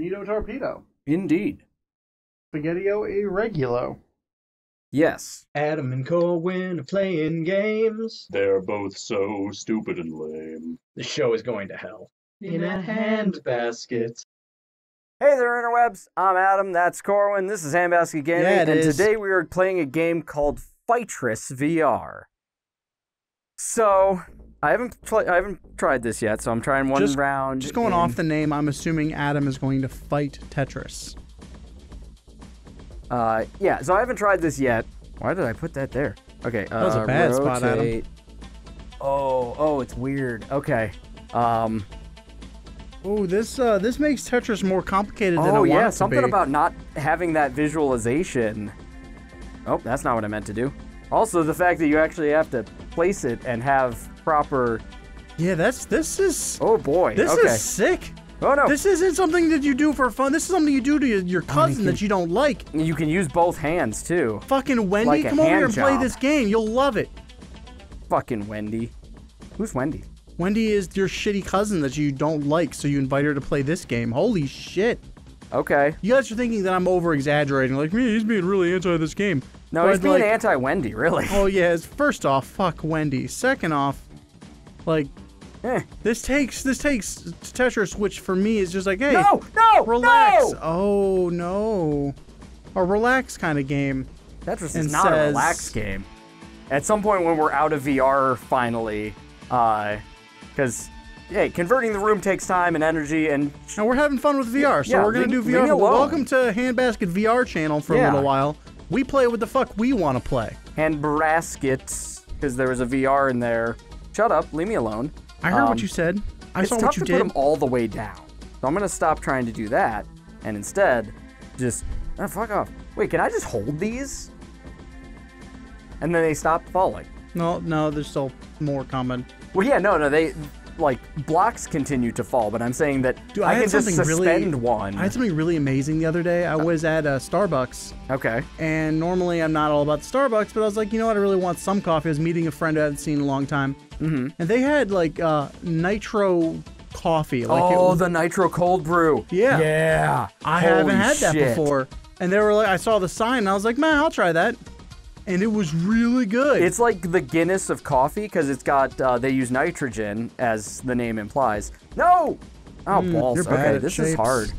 Nito Torpedo. Indeed. Spaghettio Irregulo. Yes. Adam and Corwin are playing games. They're both so stupid and lame. The show is going to hell. In a handbasket. Hey there, interwebs. I'm Adam. That's Corwin. This is Handbasket Gaming, Yeah, it and is. today we are playing a game called Fightris VR. So I haven't pl- I haven't tried this yet, so I'm trying one Just- round. Just going in- off the name, I'm assuming Adam is going to fight Tetris. Uh, yeah. So I haven't tried this yet. Why did I put that there? Okay. That was a bad spot, Adam. Oh, oh, it's weird. Okay. Um. Oh, this uh, this makes Tetris more complicated than I Oh want yeah, it to something be. about not having that visualization. Oh, that's not what I meant to do. Also, the fact that you actually have to place it and have proper. Yeah, that's this is Oh boy. this okay. is sick. Oh no. This isn't something that you do for fun. This is something you do to your, your cousin can- that you don't like. You can use both hands too. Fucking Wendy, Like come over here hand and play this game. You'll love it. Fucking Wendy. Who's Wendy? Wendy is your shitty cousin that you don't like, so you invite her to play this game. Holy shit. Okay. You guys are thinking that I'm over exaggerating, like me, he's being really anti this game. No, But, he's being like, anti-Wendy, really. Oh yeah, it's, first off, fuck Wendy. Second off, like Eh. this takes this takes Tetris, which for me is just like, hey, No, no, relax. no! Oh no, a relax kind of game. Tetris and is not a says- relax game. At some point when we're out of VR finally, because hey, converting the room takes time and energy, and Now we're having fun with VR, so Yeah, we're gonna leave- do VR. Welcome to Handbasket VR channel for a little while. We play what the fuck we want to play. and braskets, because there was a VR in there. Shut up, leave me alone. I heard Um, what you said. I it's saw tough what you to did. put them all the way down. So I'm gonna stop trying to do that, and instead, just oh, fuck off. Wait, can I just hold these? And then they stop falling. No, no, there's still more coming. Well, yeah, no, no, they like blocks continue to fall, but I'm saying that Dude, I, I, can just suspend really. one. I had something really amazing the other day. I was at uh, Starbucks, okay. and normally I'm not all about the Starbucks, but I was like, you know what? I really want some coffee. I was meeting a friend I hadn't seen in a long time, mm-hmm. and they had like uh, nitro coffee. Like oh, it, the nitro cold brew. Yeah. Yeah. I Holy haven't had that before. And they were like, I saw the sign, and I was like, man, I'll try that. And it was really good. It's like the Guinness of coffee because it's got uh, they use nitrogen as the name implies. No. Oh balls. Mm, you're Okay, this is hard.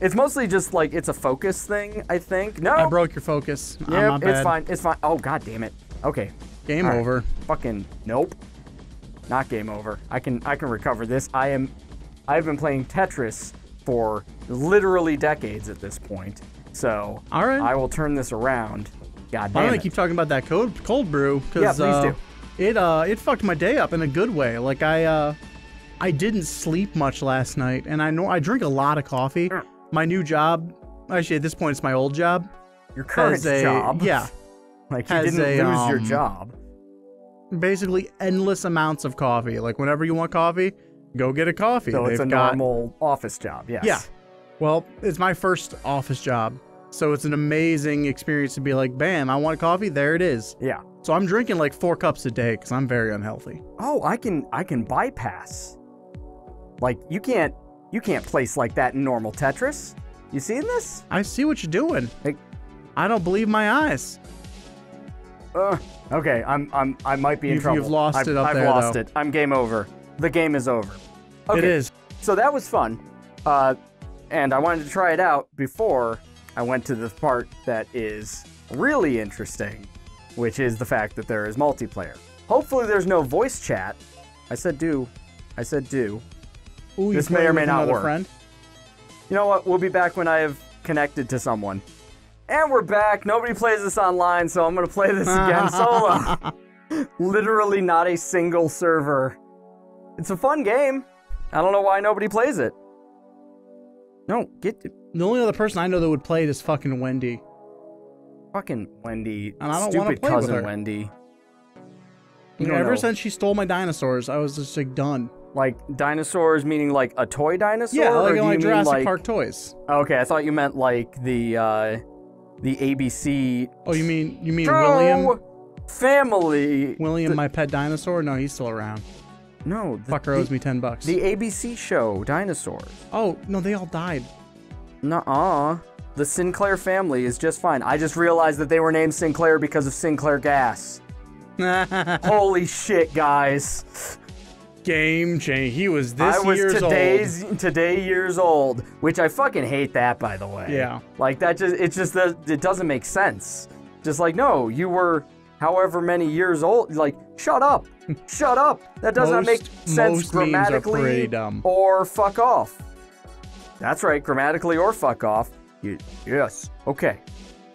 It's mostly just like it's a focus thing, I think. No. I broke your focus. Not it's bad. fine. It's fine. Oh god damn it. Okay. Game All right. over. Fucking nope. Not game over. I can I can recover this. I am I've been playing Tetris for literally decades at this point. So All right. I will turn this around. God I'm damn gonna keep talking about that cold cold brew because Yeah, uh, it uh it fucked my day up in a good way. Like I uh I didn't sleep much last night, and I know I drink a lot of coffee. My new job, actually at this point it's my old job. Your current a job. yeah, Like you didn't a, lose your um, job. basically endless amounts of coffee. Like whenever you want coffee, go get a coffee. So it's They've a got- normal office job. Yes. Yeah. Well, it's my first office job. So it's an amazing experience to be like, bam, I want coffee, there it is. Yeah. So I'm drinking like four cups a day because I'm very unhealthy. Oh, I can I can bypass. Like you can't you can't place like that in normal Tetris. You seeing this? I see what you're doing. Like, I don't believe my eyes. uh, okay, I'm I'm I might be in You've- trouble. you've lost I've, it up I've there, lost though. it. I'm game over. The game is over. Okay. It is. So that was fun. Uh, and I wanted to try it out before I went to the part that is really interesting, which is the fact that there is multiplayer. Hopefully, there's no voice chat. I said do. I said do. Ooh, This may or may not work. Friend? You know what? We'll be back when I have connected to someone. And we're back. Nobody plays this online, so I'm going to play this again solo. Literally not a single server. It's a fun game. I don't know why nobody plays it. No, get The only other person I know that would play it is fucking Wendy. fucking Wendy. And I don't wanna stupid play with cousin her. Wendy. You know, ever know. since she stole my dinosaurs, I was just like done. Like dinosaurs, meaning like a toy dinosaur? Yeah, or like you like Jurassic like- Park toys. Okay, I thought you meant like the uh the ABC Oh, you mean you mean Joe William? family. William, my pet dinosaur? No, he's still around. No, the, Fucker owes me ten bucks. the ABC show, Dinosaurs. oh no, they all died. Nuh-uh. The Sinclair family is just fine. I just realized that they were named Sinclair because of Sinclair gas. Holy shit, guys. Game change. He was this I was years today's old. today years old, which I fucking hate that by the way. Yeah. Like that just it just does it doesn't make sense. Just like no, you were however many years old. Like shut up, shut up. That does not make sense grammatically or fuck off. That's right, grammatically or fuck off. You, yes. Okay.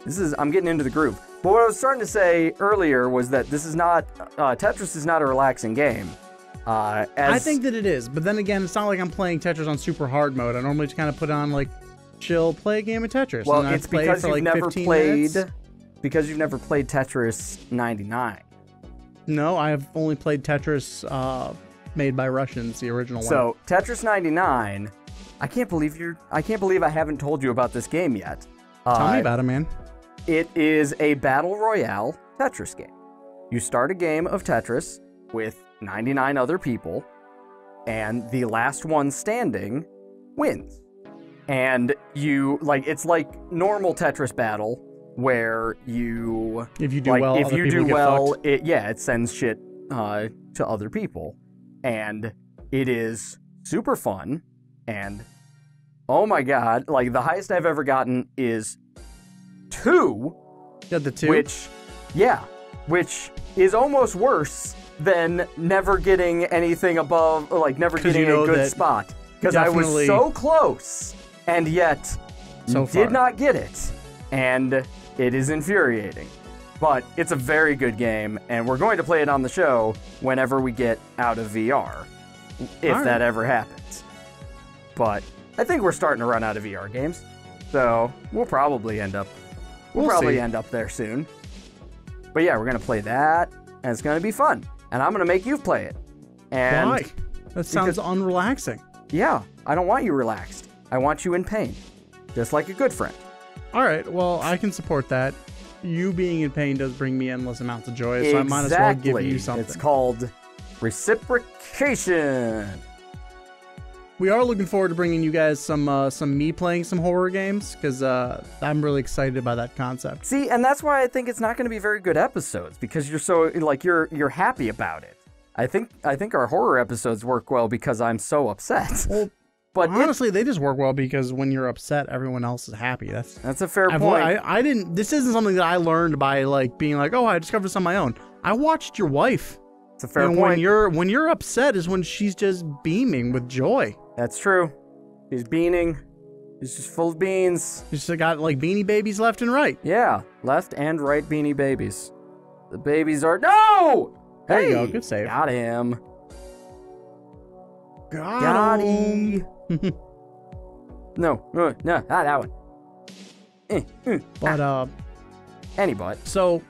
This is I'm getting into the groove. But what I was starting to say earlier was that this is not uh, Tetris is not a relaxing game. Uh, as, I think that it is, but then again, it's not like I'm playing Tetris on super hard mode. I normally just kind of put on like chill, play a game of Tetris. Well, it's because for you've like never 15 played minutes. because you've never played Tetris 99. No, I have only played Tetris uh, made by Russians, the original one. So Tetris 99, I can't believe you're. I can't believe I haven't told you about this game yet. tell Uh, me about it, man. It is a battle royale Tetris game. You start a game of Tetris with 99 other people, and the last one standing wins. And you like it's like normal Tetris battle where you If you do like well, if you do well, it yeah, it sends shit uh, to other people, and it is super fun. And oh my god, like the highest I've ever gotten is two, got the two. which yeah, which is almost worse than never getting anything above, like never 'Cause you getting know a good spot because I was so close and yet So did not get it, and it is infuriating. But it's a very good game, and we're going to play it on the show whenever we get out of VR, if right. that ever happens. But I think we're starting to run out of VR games, so we'll probably end up we'll, We'll probably see. end up there soon. But yeah, we're gonna play that, and it's gonna be fun, and I'm gonna make you play it. And Why? That sounds unrelaxing. yeah, I don't want you relaxed. I want you in pain, just like a good friend. All right, well, I can support that. You being in pain does bring me endless amounts of joy, so I might as well give you something. It's called reciprocation. We are looking forward to bringing you guys some uh, some me playing some horror games because uh, I'm really excited by that concept. See, and that's why I think it's not going to be very good episodes because you're so like you're you're happy about it. I think I think our horror episodes work well because I'm so upset. Well, But it- honestly, they just work well because when you're upset, everyone else is happy. That's that's a fair I've, point. I, I didn't. This isn't something that I learned by like being like, oh, I discovered this on my own. I watched your wife. it's a fair and point. when you're when you're upset is when she's just beaming with joy. That's true. He's beaning. He's just full of beans. She's just got like beanie babies left and right. Yeah, left and right beanie babies. The babies are no. There hey, you go, good save. Got him. Got, Got him. him. no, uh, no, not that one. Eh, mm, But uh, Any but. so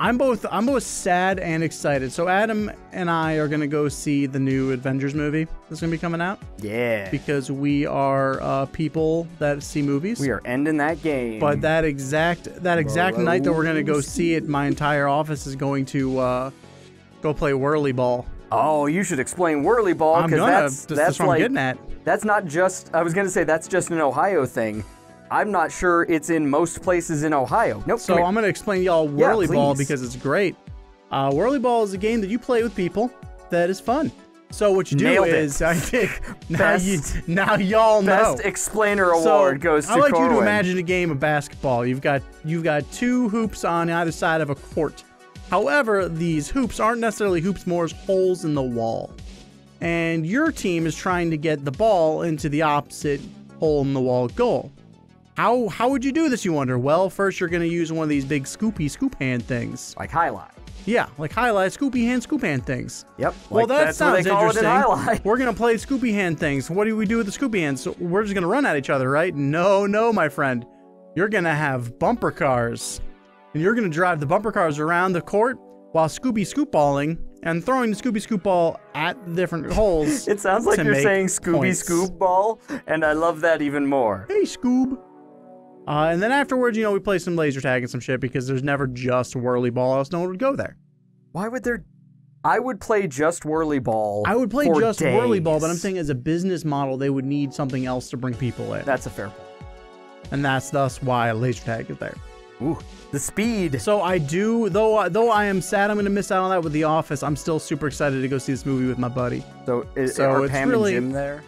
I'm both I'm both sad and excited. So Adam and I are gonna go see the new Avengers movie that's gonna be coming out Yeah. because we are uh, people that see movies. we are ending that game. But that exact that exact night that we're gonna go see it, my entire office is going to uh, go play whirly ball. oh, you should explain Whirly Ball because that's That's, that's what I'm like getting at. that's not just. I was gonna say that's just an Ohio thing. I'm not sure it's in most places in Ohio. Nope. So. I'm gonna explain to y'all Yeah, ball because it's great. Uh, whirly ball is a game that you play with people that is fun. So what you do Nailed it. is, I think now you, now y'all know. Best explainer So, award goes to I like you to imagine a game of basketball. You've got you've got two hoops on either side of a court. However, these hoops aren't necessarily hoops, more as holes in the wall. And your team is trying to get the ball into the opposite hole in the wall goal. How how would you do this, you wonder? Well, first you're gonna use one of these big scoopy scoop hand things. like highlight. Yeah, like highlight scoopy hand scoop hand things. Yep. Well, like that that's sounds what they call interesting. in. We're gonna play Scoopy Hand things. What do we do with the Scoopy hands? So we're just gonna run at each other, right? No, no, my friend. You're gonna have bumper cars, and you're gonna drive the bumper cars around the court while Scooby scoop balling and throwing the Scooby scoop ball at the different holes. It sounds like you're saying Scooby points. Scoop Ball, and I love that even more. Hey, Scoob. Uh, and then afterwards, you know, we play some laser tag and some shit because there's never just whirly ball, else no one would go there. Why would there? I would play just Whirly Ball. I would play just Whirly Ball, but I'm saying as a business model, they would need something else to bring people in. that's a fair point. and that's thus why laser tag is there. Ooh, the speed. So I do, though. Though I am sad, I'm going to miss out on that with The Office. I'm still super excited to go see this movie with my buddy So, is, So are Pam really- and Jim there?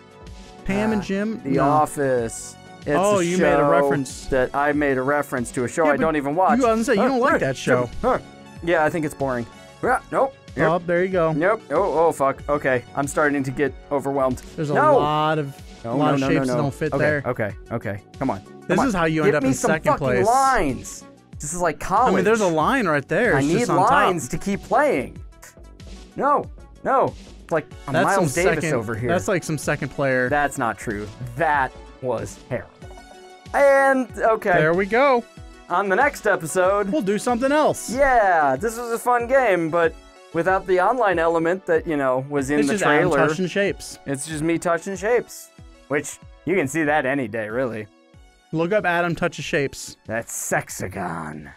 Pam and Ah, Jim. The No. Office. It's Oh, you made a reference. that I made a reference to a show Yeah, I don't even watch. you- I was say, you don't like that show. Huh. Yeah, I think it's boring. Yeah, nope. Yep. Oh, there you go. Nope. Oh, oh, fuck. Okay, I'm starting to get overwhelmed. There's a no. lot of No, a lot no, of no, shapes that don't fit okay, there. Okay, okay. Come on. This on. is how you Give end up me in some second fucking place. lines. This is like college. I mean, there's a line right there. I need just on top. lines to keep playing. No, no. It's like Miles Davis second, over here. That's like some second player. That's not true. That was terrible. And okay, There we go. on the next episode, We'll do something else. yeah, this was a fun game, but without the online element that you know was in it's the just Adam trailer. touching shapes. It's just me touching shapes, which you can see that any day, really. Look up Adam touches shapes. That's sexagon.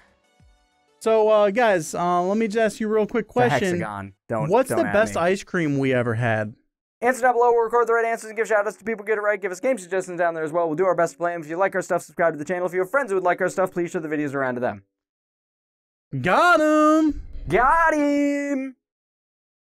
So, uh, guys, uh, let me just ask you a real quick question. hexagon. Don't. What's don't the best me. ice cream we ever had? Answer down below. We'll record the right answers and give shout outs to people who get it right. Give us game suggestions down there as well. We'll do our best to play them. If you like our stuff, subscribe to the channel. If you have friends who would like our stuff, please share the videos around to them. Got him. Got him!